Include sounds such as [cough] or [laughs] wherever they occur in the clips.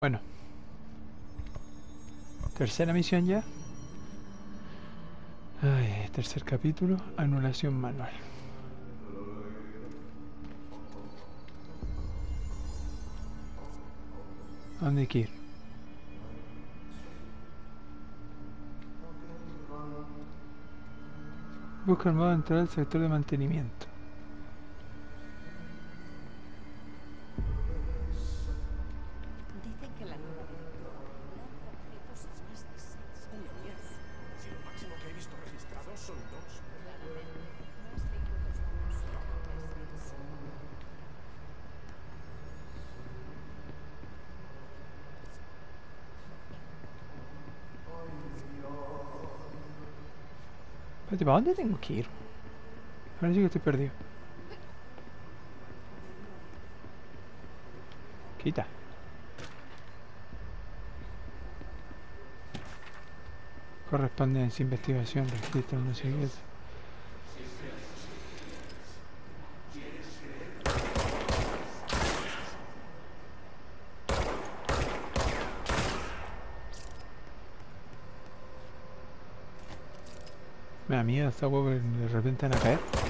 Bueno. Tercera misión ya. Ay, tercer capítulo, anulación manual. ¿A ¿Dónde hay que ir? Busca el modo de entrar al sector de mantenimiento. ¿Para dónde tengo que ir? Parece que estoy perdido. Quita. Correspondencia, investigación, registro, no sé qué. Me da miedo esta huevo que de repente van a caer.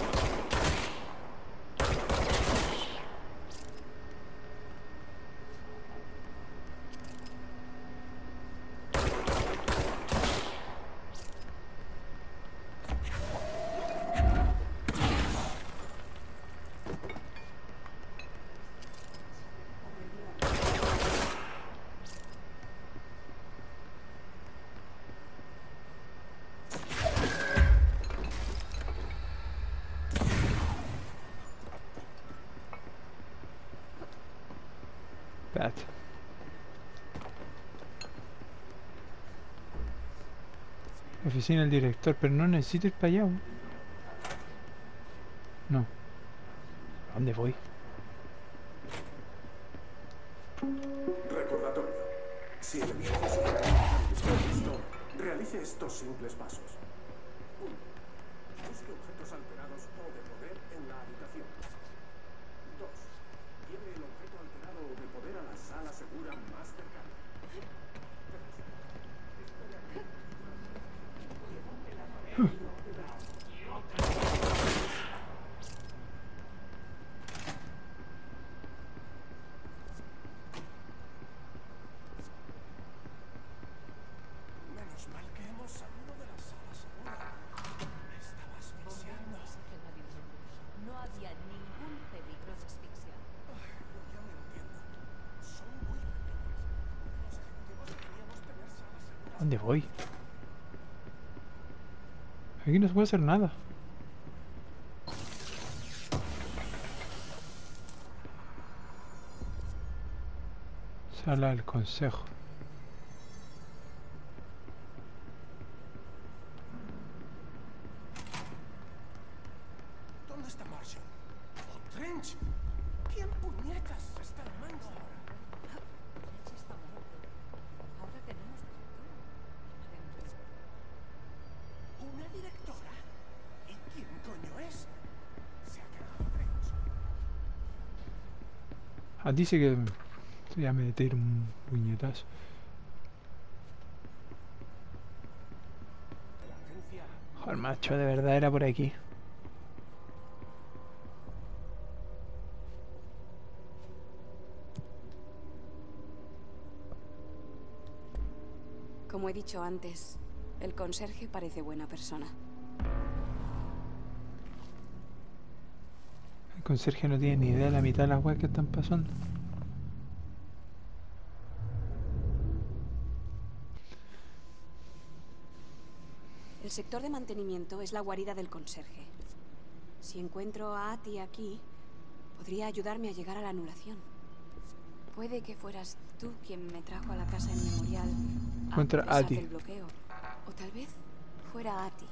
Oficina del director, pero no necesito ir para allá. No. ¿A dónde voy? Aquí no se puede hacer nada. Sala del consejo. Dice que ya me tiro un puñetazo. Joder, macho, de verdad era por aquí. Como he dicho antes, el conserje parece buena persona. Conserje no tiene ni idea de la mitad de las weas que están pasando. El sector de mantenimiento es la guarida del conserje. Si encuentro a Ati aquí, podría ayudarme a llegar a la anulación. Puede que fueras tú quien me trajo a la casa en memorial Encuentra a Ati. del bloqueo. O tal vez fuera Ati.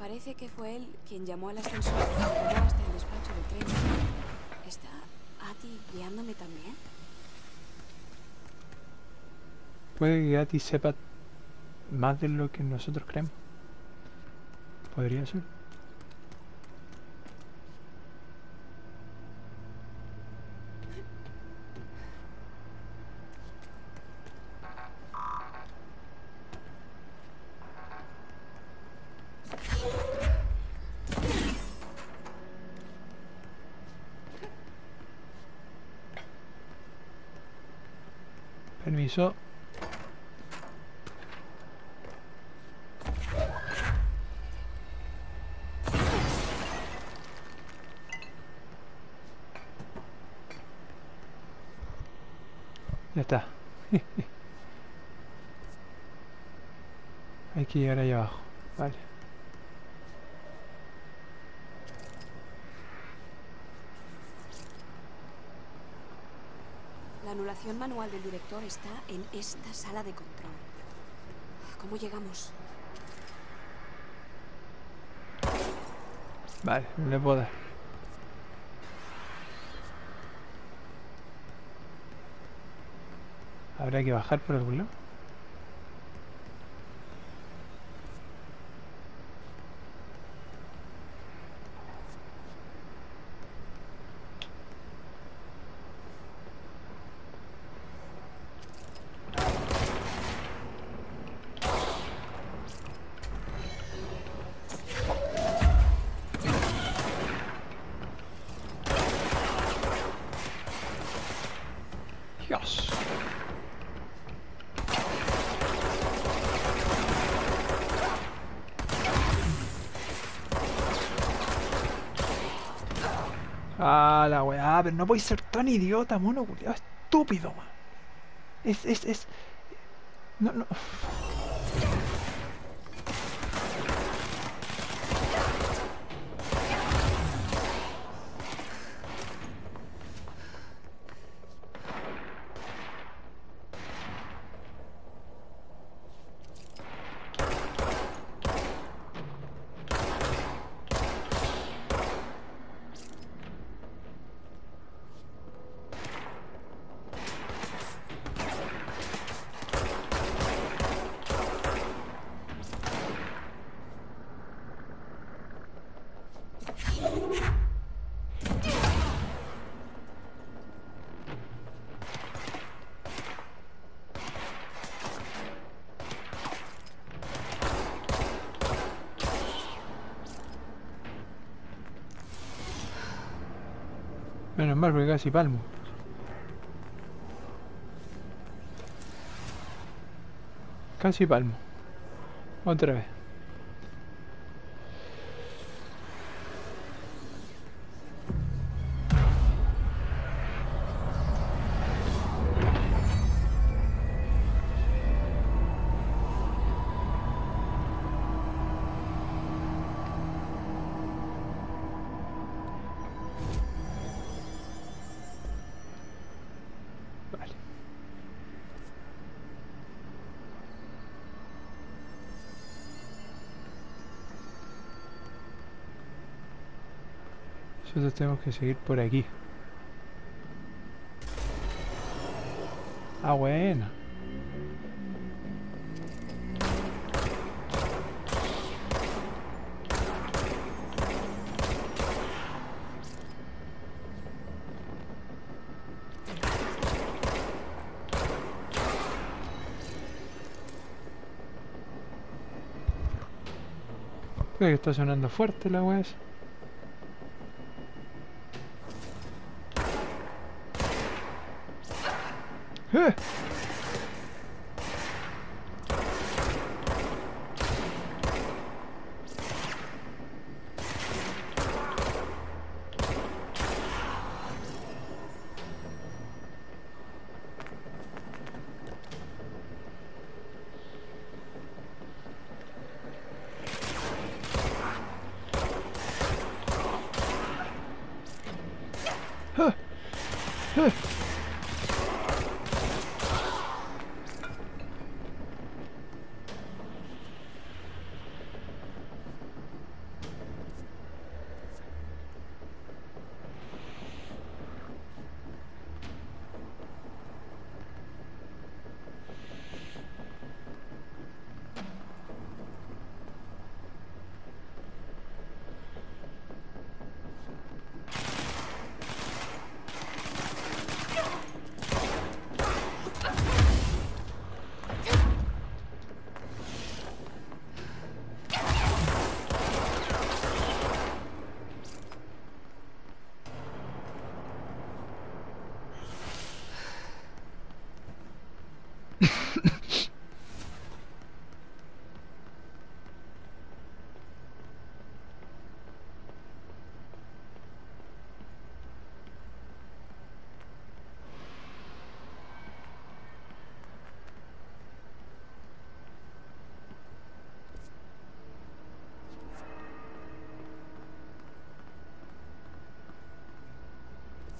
Parece que fue él quien llamó al ascensor y hasta el despacho de tren. ¿Está Ati guiándome también? Puede que Gatti sepa más de lo que nosotros creemos. Podría ser. Permiso. Ya está. [laughs] Hay que llegar ahí abajo. Vale. La anulación manual del director está en esta sala de control. ¿Cómo llegamos? Vale, no le puedo dar. Habrá que bajar por algún lado. Dios. Ah, weá, pero no podéis ser tan idiota, mono, culiao, estúpido. Es, es, es. No, no. Mal, porque casi palmo. Casi palmo. Otra vez. Tenemos que seguir por aquí. Ah, bueno. Que está sonando fuerte la wea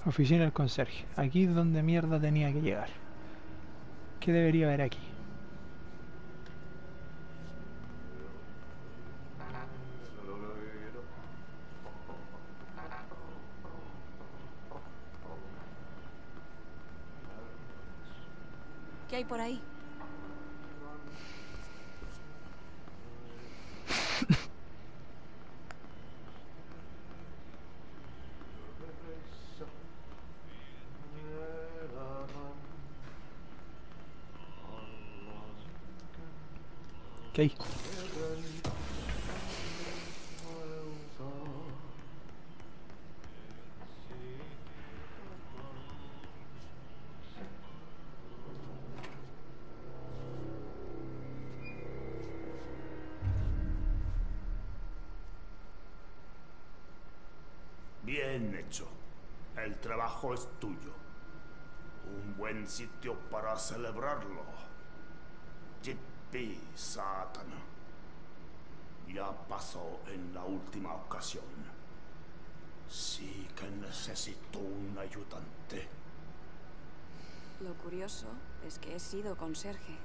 Oficina del conserje. Aquí es donde mierda tenía que llegar. ¿Qué debería haber aquí? ¿Qué hay por ahí? Bien hecho. El trabajo es tuyo. Un buen sitio para celebrarlo. Pasó en la última ocasión. Sí que necesito un ayudante. Lo curioso es que he sido conserje.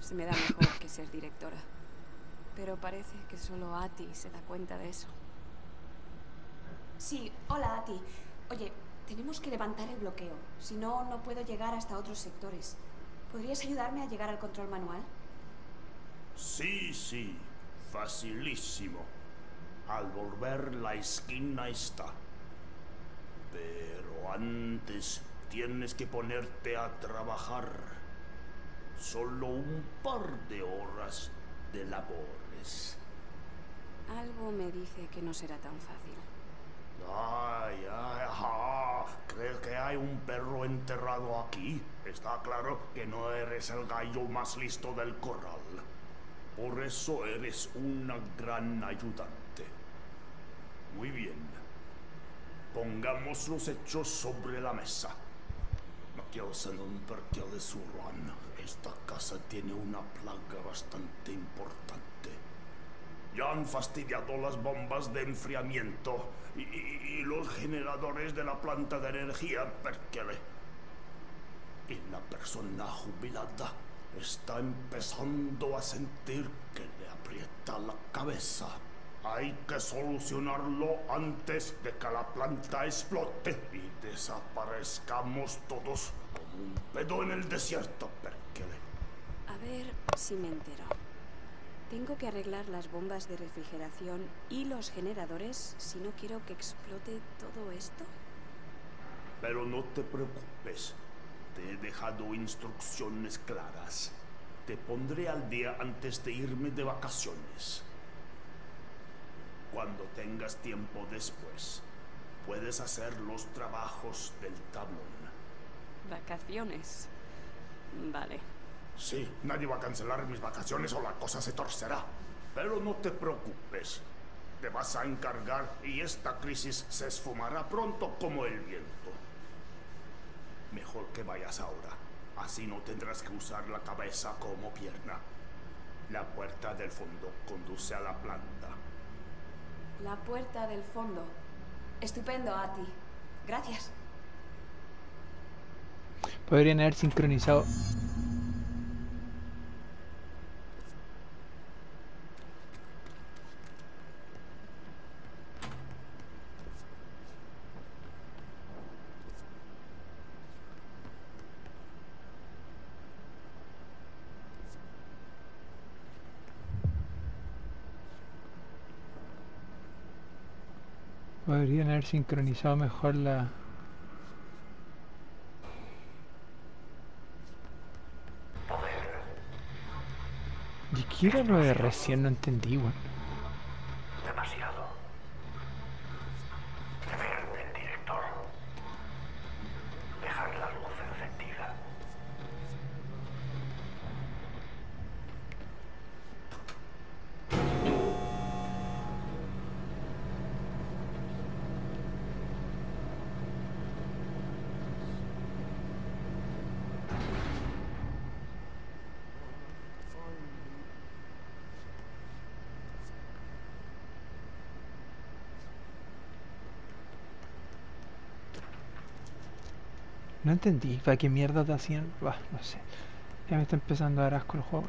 Se me da mejor que ser directora. Pero parece que solo Ati se da cuenta de eso. Sí, hola Ati. Oye, tenemos que levantar el bloqueo. Si no, no puedo llegar hasta otros sectores. ¿Podrías ayudarme a llegar al control manual? Sí, sí, facilísimo. Al volver la esquina está. Pero antes tienes que ponerte a trabajar. Solo un par de horas de labores. Algo me dice que no será tan fácil. Ay, ay, ajá. ¿Crees que hay un perro enterrado aquí? Está claro que no eres el gallo más listo del corral. Por eso eres una gran ayudante. Muy bien. Pongamos los hechos sobre la mesa. Esta casa tiene una plaga bastante importante. Ya han fastidiado las bombas de enfriamiento y, y- y los generadores de la planta de energía, Perkele. Y la persona jubilada está empezando a sentir que le aprieta la cabeza. Hay que solucionarlo antes de que la planta explote y desaparezcamos todos como un pedo en el desierto, Perkele. A ver si me entero. Tengo que arreglar las bombas de refrigeración y los generadores si no quiero que explote todo esto. Pero no te preocupes. Te he dejado instrucciones claras. Te pondré al día antes de irme de vacaciones. Cuando tengas tiempo después, puedes hacer los trabajos del tablón. Vacaciones. Vale. Sí, nadie va a cancelar mis vacaciones o la cosa se torcerá. Pero no te preocupes. Te vas a encargar y esta crisis se esfumará pronto como el viento. Mejor que vayas ahora. Así no tendrás que usar la cabeza como pierna. La puerta del fondo conduce a la planta. La puerta del fondo. Estupendo, Ati. Gracias. Podrían haber sincronizado. Podrían haber sincronizado mejor la... ¿Y qué era lo de recién? No entendí, weón. No entendí. ¿Para qué mierda te hacían? No sé. Ya me está empezando a dar asco el juego.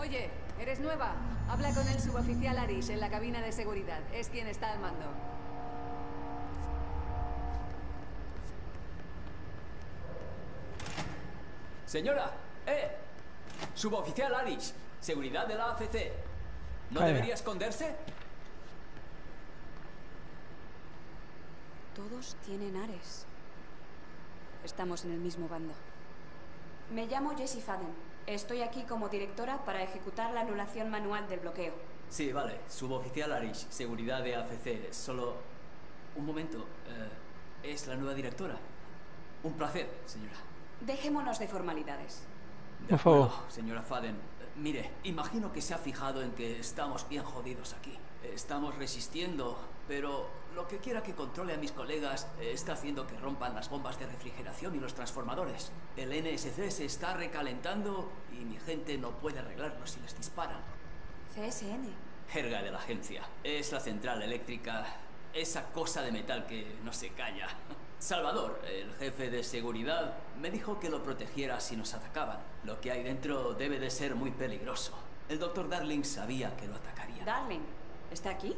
Oye, ¿eres nueva? Habla con el suboficial Arish en la cabina de seguridad. Es quien está al mando. Señora, ¡eh! Suboficial Arish, seguridad de la ACC. ¿No Calla. debería esconderse? Todos tienen Ares. Estamos en el mismo bando. Me llamo Jessie Faden. Estoy aquí como directora para ejecutar la anulación manual del bloqueo. Sí, vale. Suboficial Arish, seguridad de ACC. Solo... Un momento. eh, es la nueva directora. Un placer, señora. Dejémonos de formalidades. De Por favor. acuerdo, Señora Faden, mire, imagino que se ha fijado en que estamos bien jodidos aquí. Estamos resistiendo, pero lo que quiera que controle a mis colegas eh, está haciendo que rompan las bombas de refrigeración y los transformadores. El NSC se está recalentando y mi gente no puede arreglarlo si les disparan. CSN. Jerga de la agencia. Es la central eléctrica. Esa cosa de metal que no se calla. Salvador, el jefe de seguridad, me dijo que lo protegiera si nos atacaban. Lo que hay dentro debe de ser muy peligroso. El doctor Darling sabía que lo atacaría. Darling, ¿está aquí?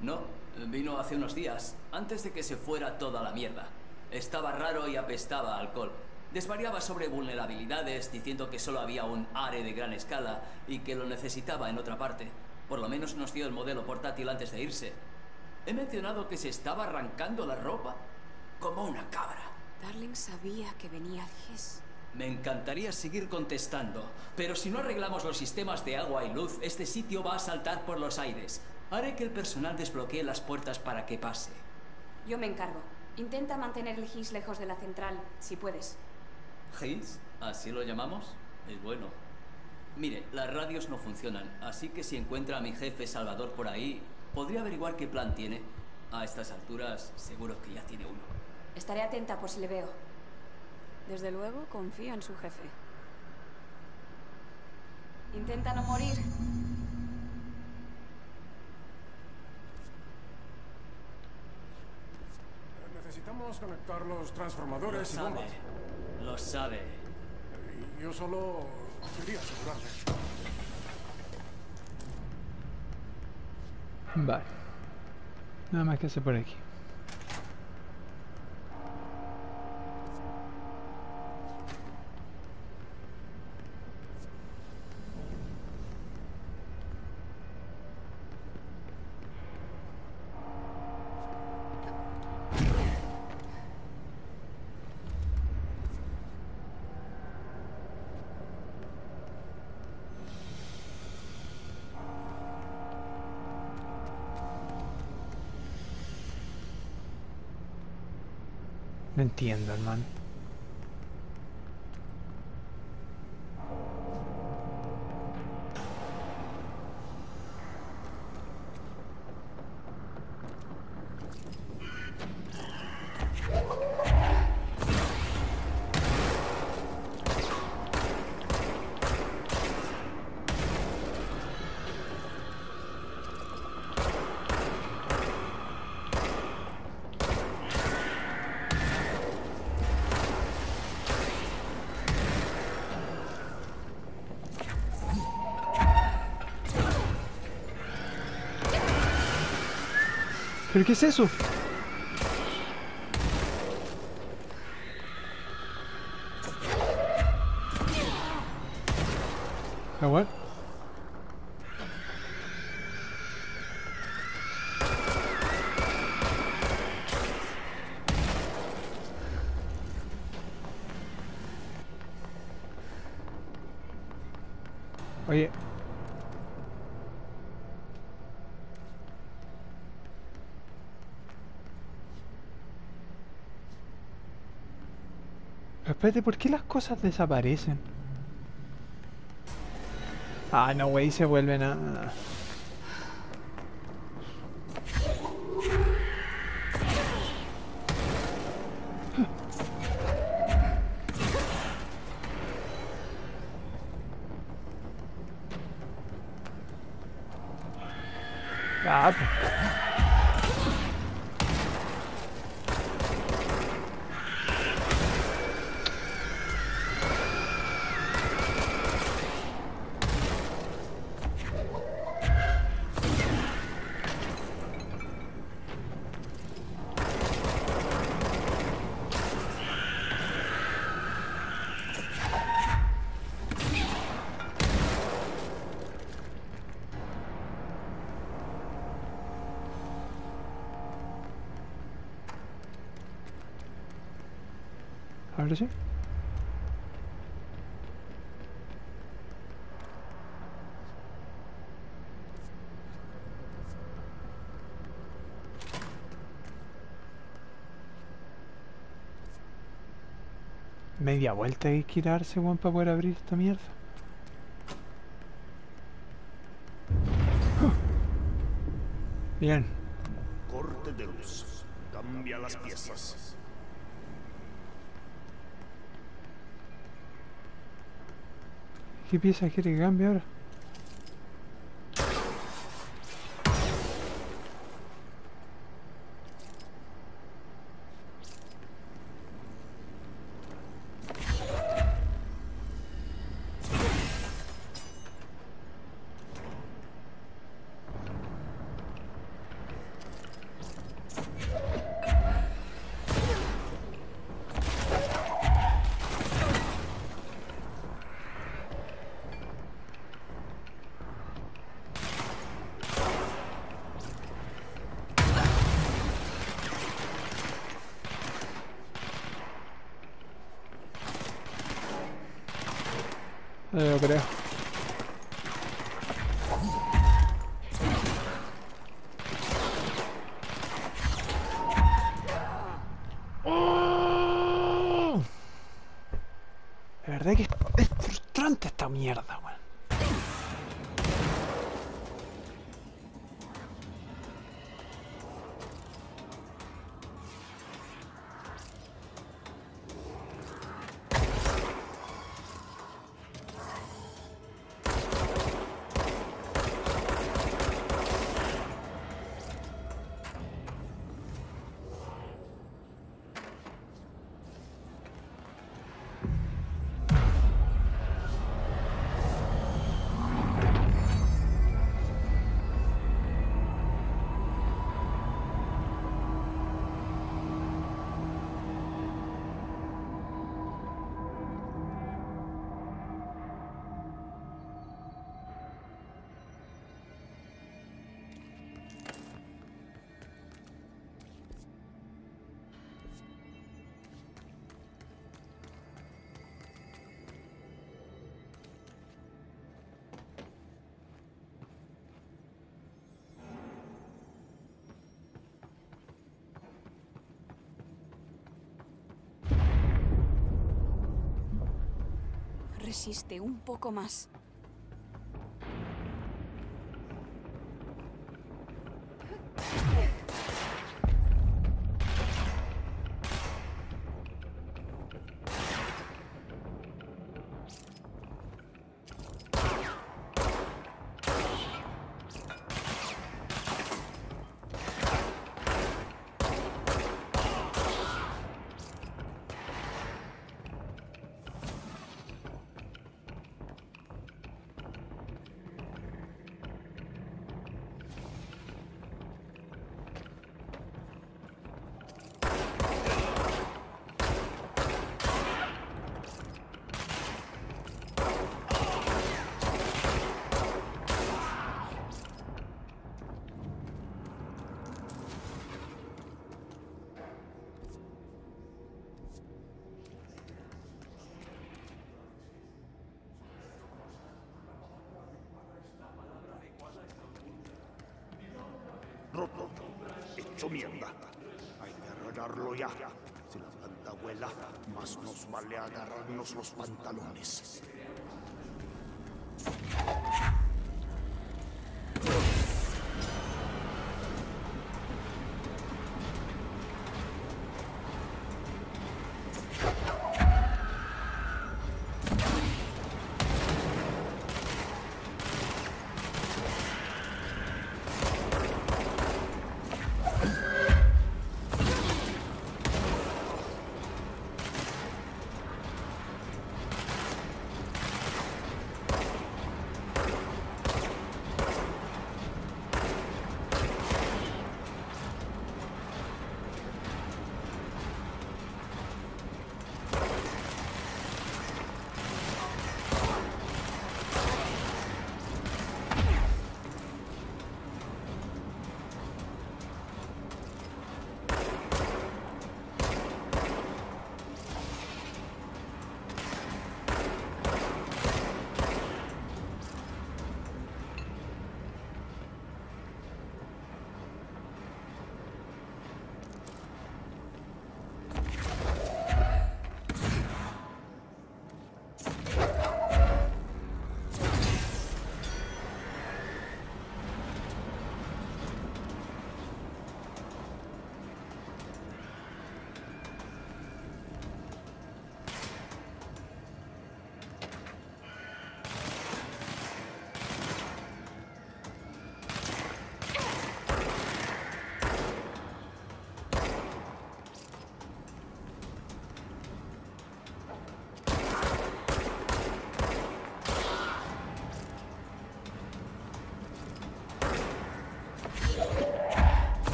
No, vino hace unos días, antes de que se fuera toda la mierda. Estaba raro y apestaba a alcohol. Desvariaba sobre vulnerabilidades, diciendo que solo había un ARE de gran escala y que lo necesitaba en otra parte. Por lo menos nos dio el modelo portátil antes de irse. He mencionado que se estaba arrancando la ropa, como una cabra. Darling sabía que venía GIS. Me encantaría seguir contestando, pero si no arreglamos los sistemas de agua y luz, este sitio va a saltar por los aires. Haré que el personal desbloquee las puertas para que pase. Yo me encargo. Intenta mantener el GIS lejos de la central, si puedes. ¿Hayes? ¿Así lo llamamos? Es bueno. Mire, las radios no funcionan, así que si encuentra a mi jefe Salvador por ahí, podría averiguar qué plan tiene. A estas alturas, seguro que ya tiene uno. Estaré atenta por si le veo. Desde luego, confío en su jefe. Intenta no morir. Necesitamos conectar los Lo transformadores y sabe. bombas. Lo sabe. Y yo solo quería asegurarme. Vale. Nada más que hacer por aquí. Entiendo, hermano. ¿Pero qué es eso? espérate, ¿por qué las cosas desaparecen? Ah, no, güey, se vuelven a... Ah, pues. Media vuelta hay que girarse, weón, para poder abrir esta mierda. Bien. Corte de luz. Cambia las piezas. ¿Qué pieza quiere que cambie ahora? No lo Resiste un poco más. Vale agarrarnos los pantalones.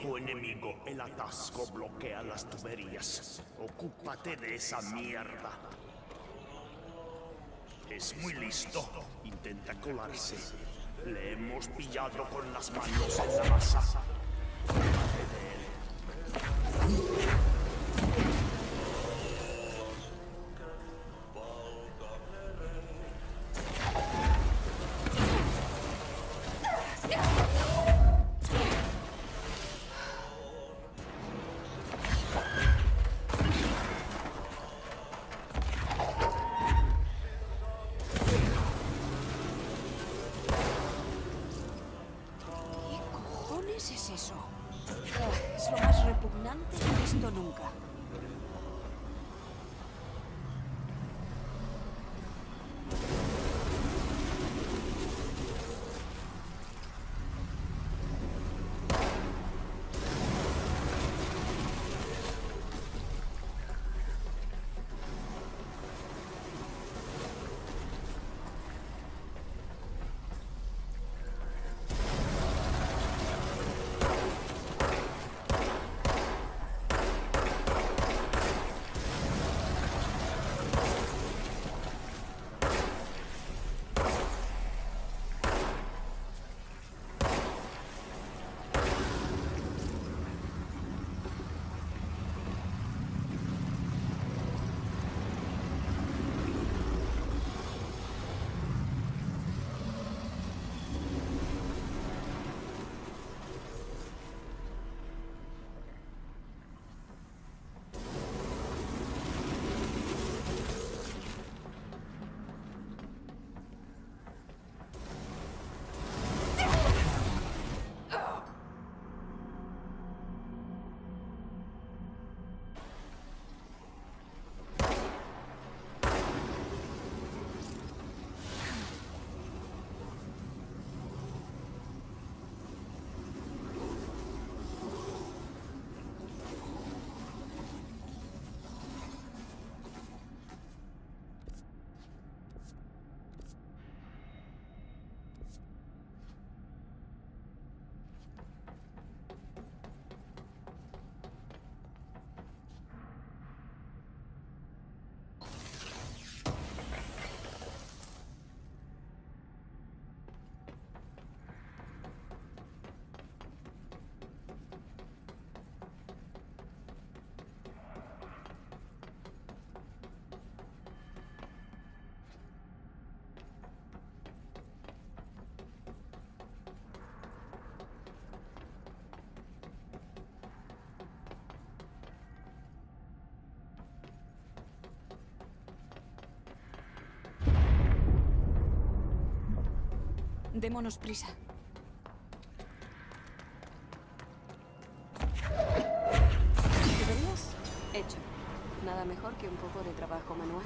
Tu enemigo, el atasco, bloquea las tuberías. Ocúpate de esa mierda. Es muy listo. Intenta colarse. Le hemos pillado con las manos en la masa. Es lo más repugnante que he visto nunca. Démonos prisa. ¿Deberías? Hecho. Nada mejor que un poco de trabajo manual.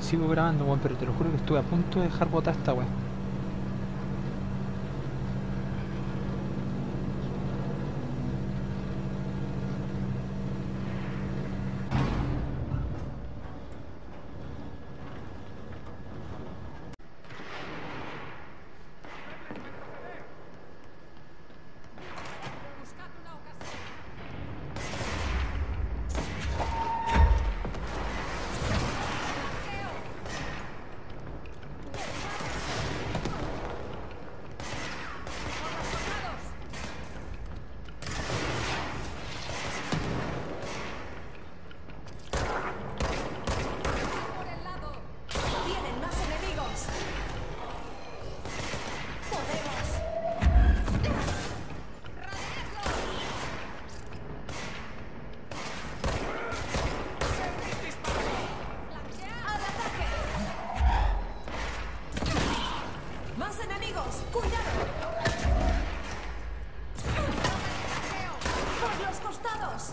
Sigo grabando, weón, pero te lo juro que estuve a punto de dejar botar esta weá. Los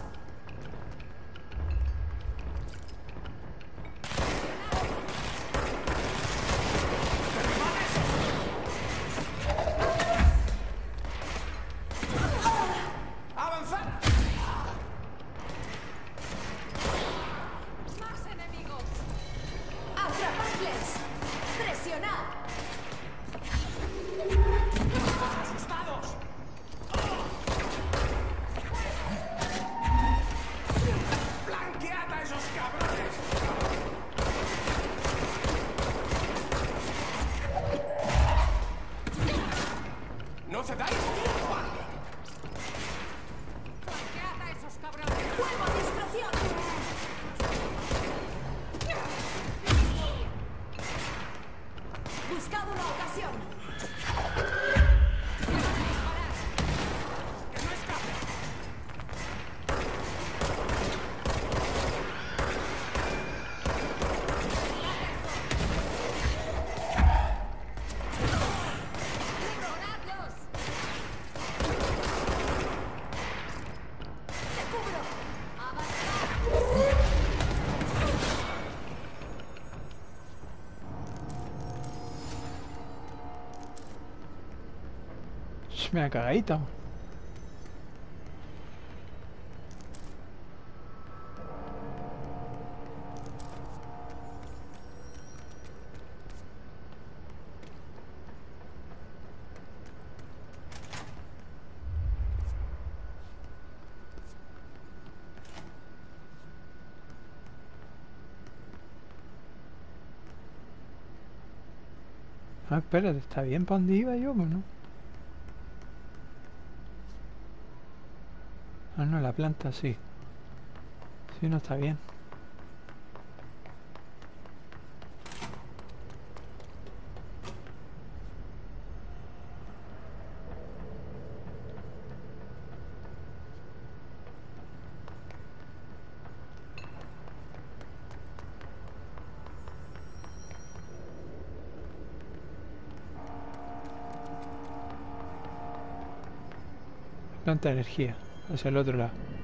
Sh, Me da cagadita. Ah, espérate, ¿está bien para iba yo, no? Ah, no, la planta sí. Sí, no está bien. Planta de energía, hacia el otro lado.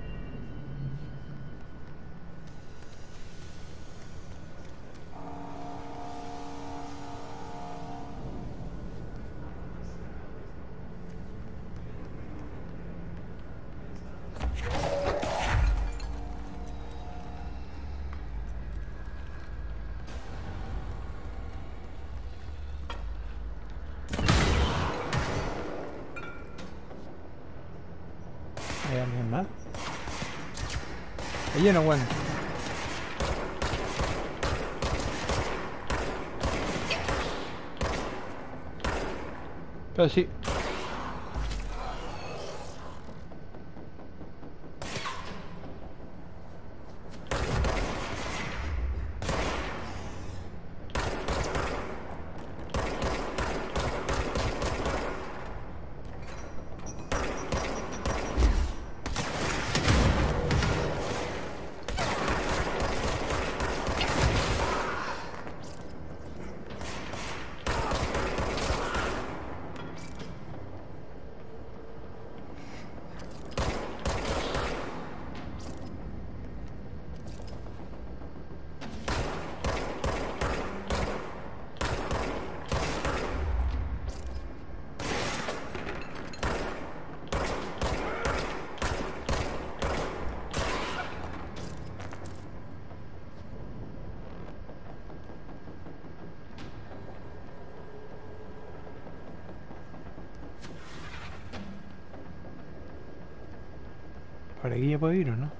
Aquí ya puedo ir o no?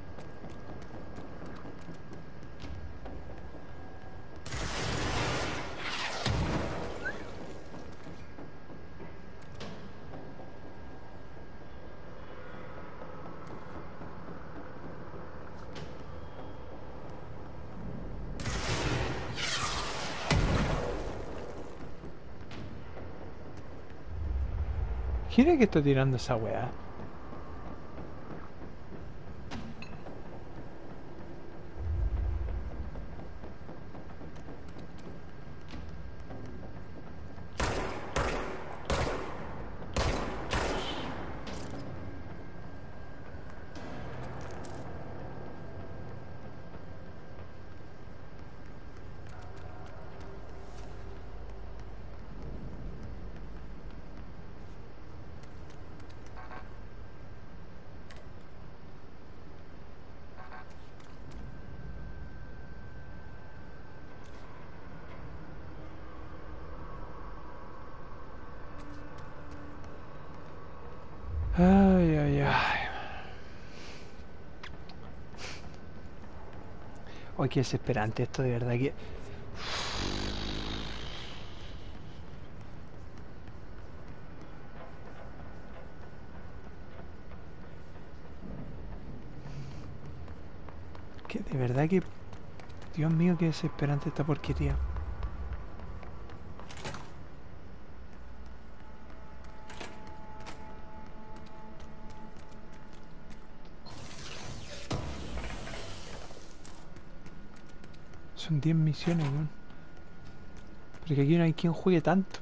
¿Quién es que está tirando esa weá? Ay, ay, ay. Ay, qué desesperante esto, de verdad que... Que de verdad que... Dios mío, qué desesperante esta porquería. 10 misiones, weón. Porque aquí no hay quien juegue tanto.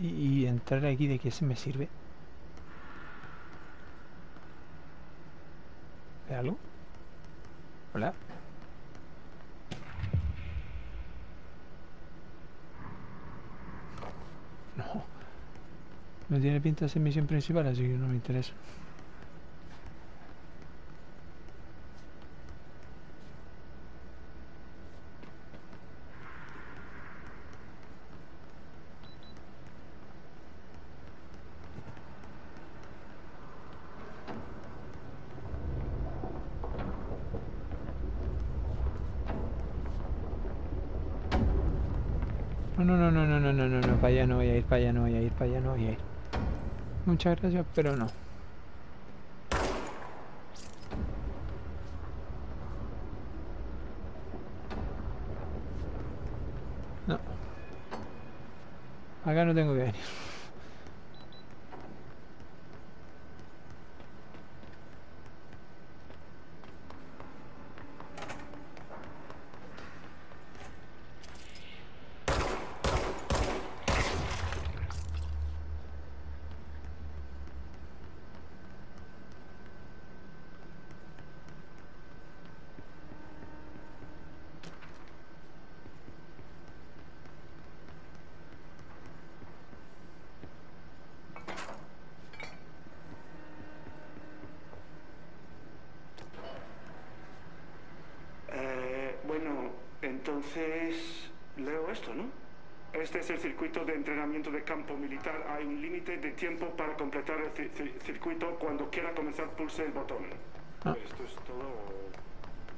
Y, entrar aquí de qué se me sirve. ¿Ve algo? Hola. No. No tiene pinta de ser misión principal, así que no me interesa. para allá no voy. Muchas gracias, pero no. De campo militar. Hay un límite de tiempo para completar el ci- ci- circuito. Cuando quiera comenzar, pulse el botón. Ah. Esto es todo.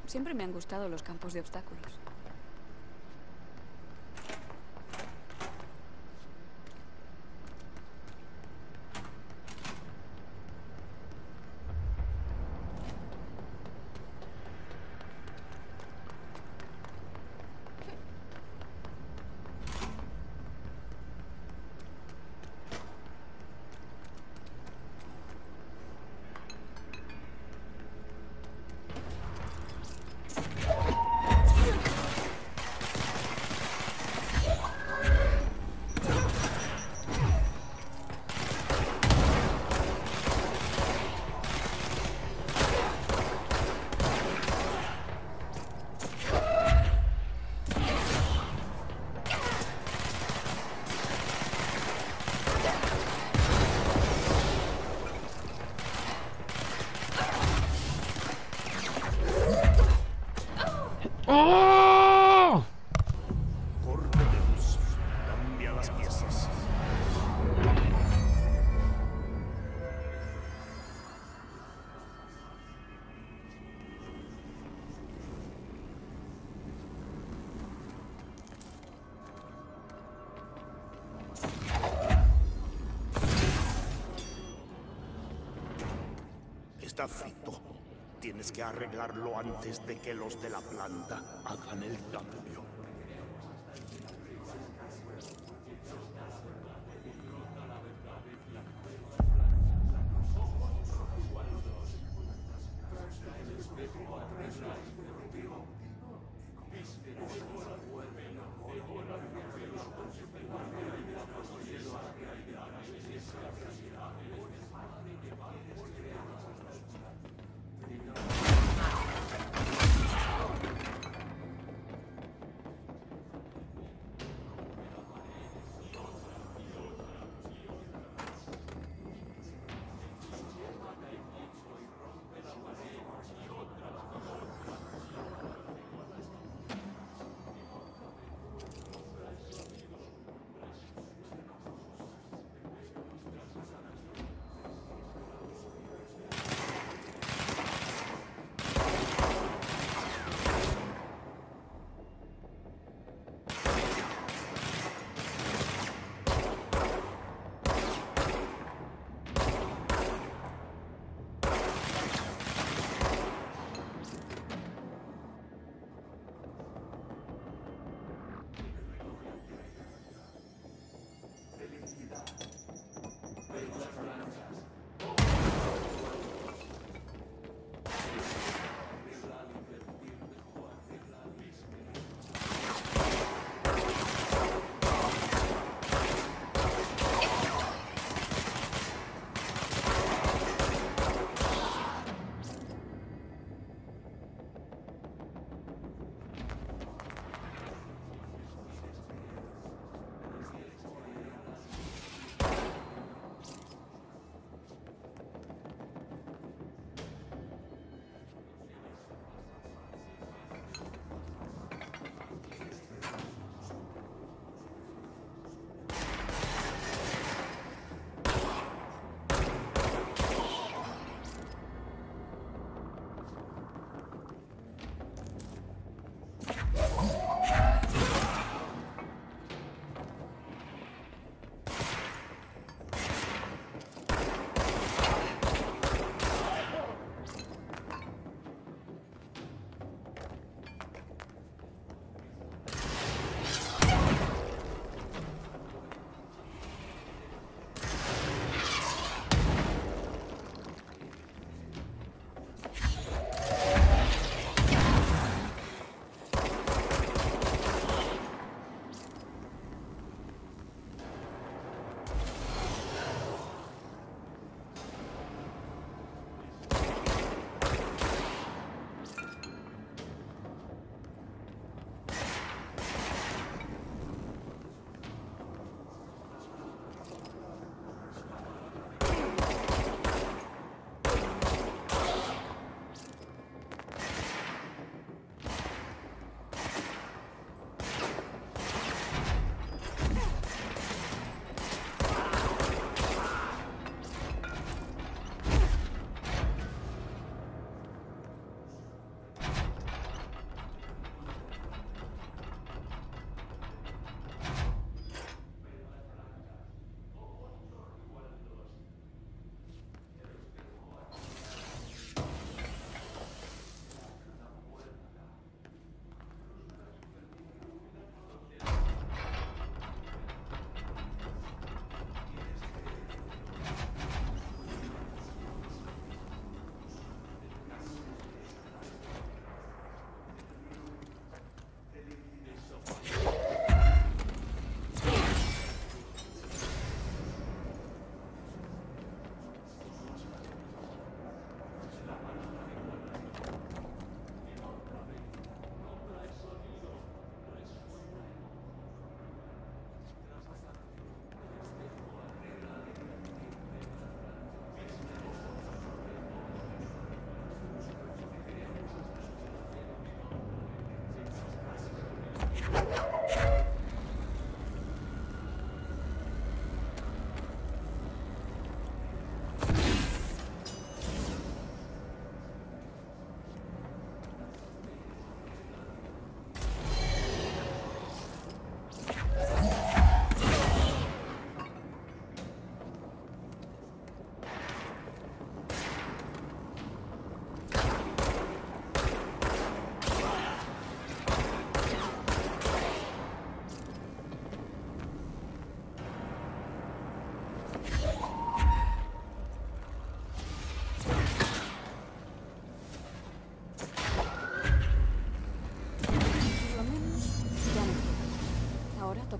Siempre me han gustado los campos de obstáculos. Tienes que arreglarlo antes de que los de la planta hagan el cambio.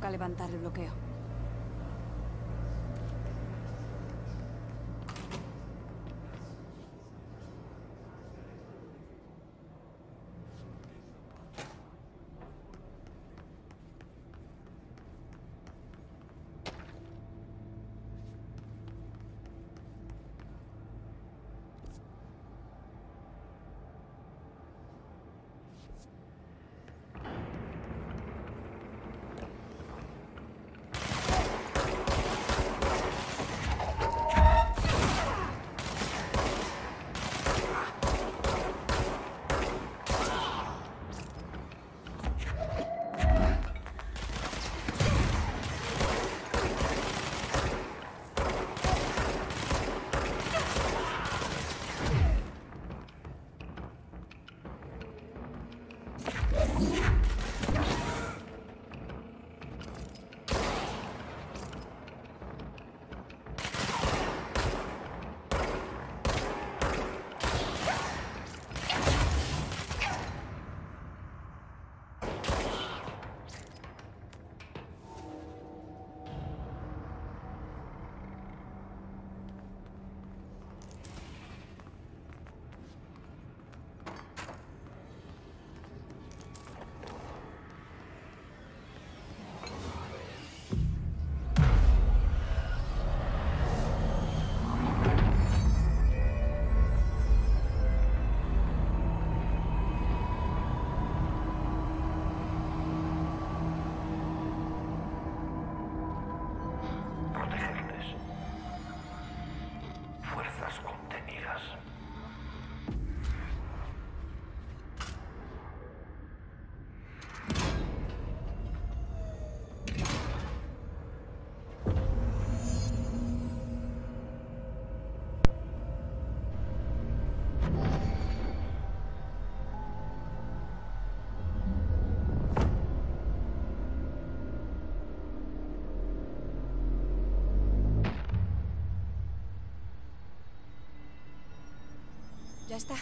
toca levantar el bloqueo. Ya está.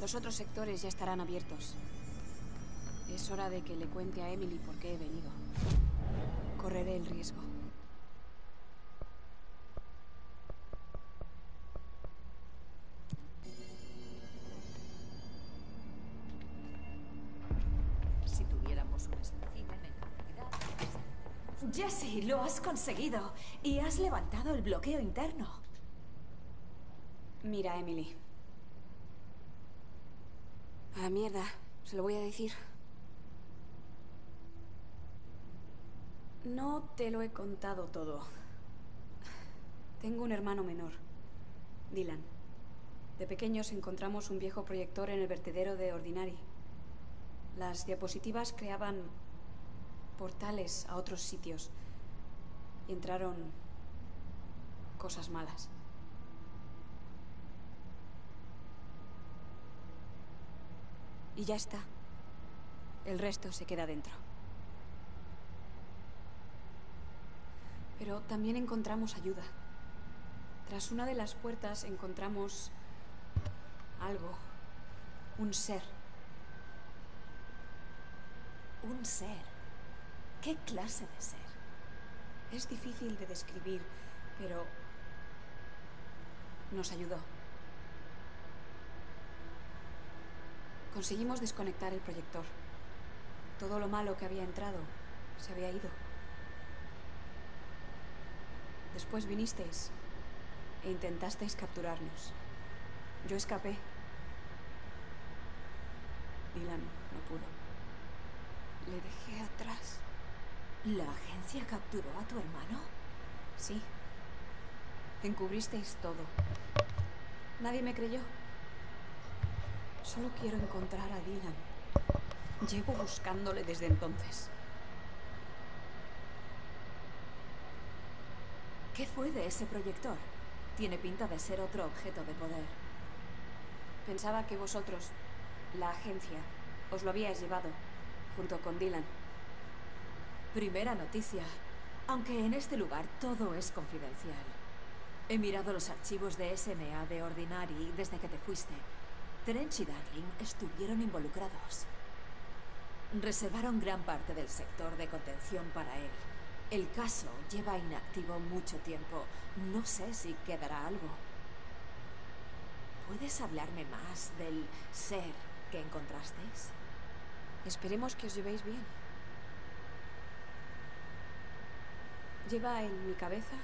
Los otros sectores ya estarán abiertos. Es hora de que le cuente a Emily por qué he venido. Correré el riesgo. Si tuviéramos un espécimen en unidad... Jesse, lo has conseguido. Y has levantado el bloqueo interno. Mira, Emily. La mierda, se lo voy a decir. No te lo he contado todo. Tengo un hermano menor, Dylan. De pequeños encontramos un viejo proyector en el vertedero de Ordinary. Las diapositivas creaban portales a otros sitios y entraron cosas malas. Y ya está. El resto se queda dentro. Pero también encontramos ayuda. Tras una de las puertas encontramos algo. Un ser. Un ser. ¿Qué clase de ser? Es difícil de describir, pero nos ayudó. Conseguimos desconectar el proyector. Todo lo malo que había entrado se había ido. Después vinisteis e intentasteis capturarnos. Yo escapé. Dylan no pudo. Le dejé atrás. ¿La agencia capturó a tu hermano? Sí. Encubristeis todo. Nadie me creyó. Solo quiero encontrar a Dylan. Llevo buscándole desde entonces. ¿Qué fue de ese proyector? Tiene pinta de ser otro objeto de poder. Pensaba que vosotros, la agencia, os lo habíais llevado, junto con Dylan. Primera noticia. Aunque en este lugar todo es confidencial. He mirado los archivos de SMA de Ordinary desde que te fuiste. Trench y Darling estuvieron involucrados. Reservaron gran parte del sector de contención para él. El caso lleva inactivo mucho tiempo. No sé si quedará algo. ¿Puedes hablarme más del ser que encontrasteis? Esperemos que os llevéis bien. Lleva en mi cabeza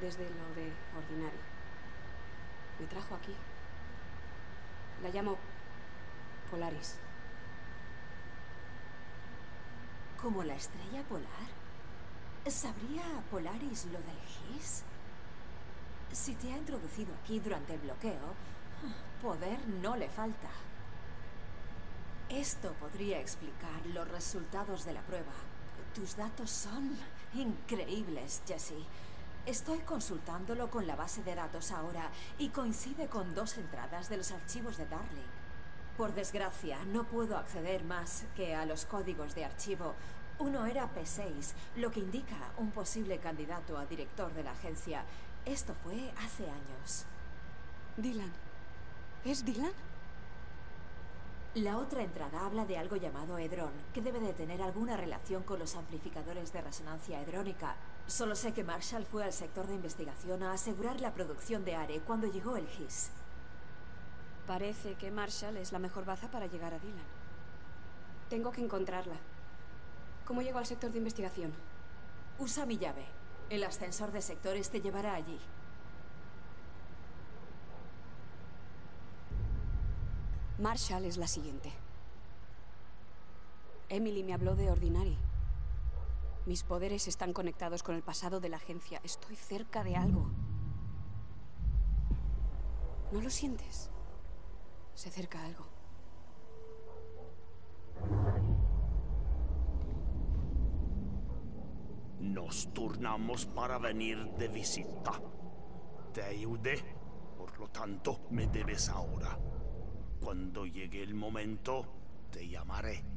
desde lo de ordinario. Me trajo aquí. La llamo Polaris. ¿Como la estrella polar? ¿Sabría Polaris lo del GIS? Si te ha introducido aquí durante el bloqueo, poder no le falta. Esto podría explicar los resultados de la prueba. Tus datos son increíbles, Jesse. Estoy consultándolo con la base de datos ahora y coincide con dos entradas de los archivos de Darling. Por desgracia, no puedo acceder más que a los códigos de archivo. Uno era P6, lo que indica un posible candidato a director de la agencia. Esto fue hace años. Dylan. ¿Es Dylan? La otra entrada habla de algo llamado Hedron, que debe de tener alguna relación con los amplificadores de resonancia hedrónica. Solo sé que Marshall fue al sector de investigación a asegurar la producción de ARE cuando llegó el GIS. Parece que Marshall es la mejor baza para llegar a Dylan. Tengo que encontrarla. ¿Cómo llego al sector de investigación? Usa mi llave. El ascensor de sectores te llevará allí. Marshall es la siguiente. Emily me habló de Ordinary. Mis poderes están conectados con el pasado de la agencia. Estoy cerca de algo. ¿No lo sientes? Se acerca algo. Nos turnamos para venir de visita. Te ayudé, por lo tanto me debes ahora. Cuando llegue el momento, te llamaré.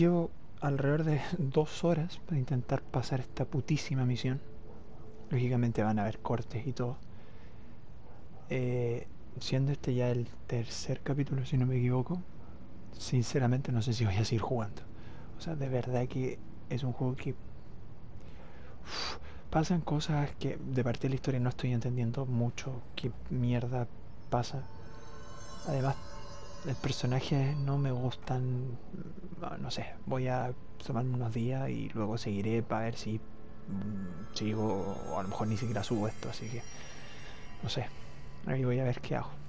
Llevo alrededor de [laughs] dos horas para intentar pasar esta putísima misión. Lógicamente van a haber cortes y todo. Eh, siendo este ya el tercer capítulo, si no me equivoco, sinceramente no sé si voy a seguir jugando. O sea, de verdad que es un juego que pasan cosas que de parte de la historia no estoy entendiendo mucho qué mierda pasa. Además, el personaje no me gustan. No, no sé, voy a tomarme unos días y luego seguiré para ver si mm, sigo o a lo mejor ni siquiera subo esto, así que no sé. Ahí voy a ver qué hago.